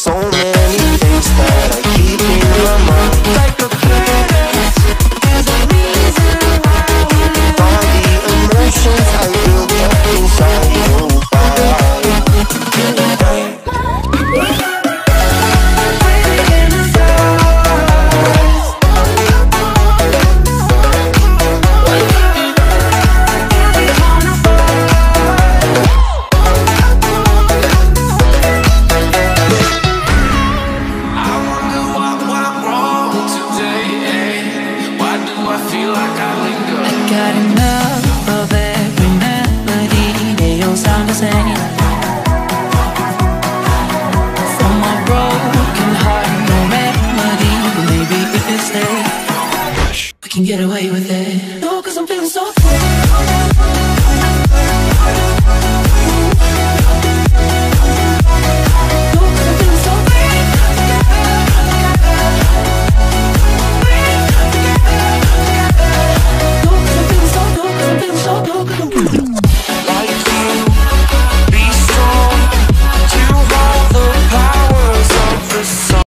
so many things that I keep in my mind. got enough of every melody They all sound the same. From my broken heart no remedy But maybe if it's there. We can get away with it. No cause I'm feeling so free.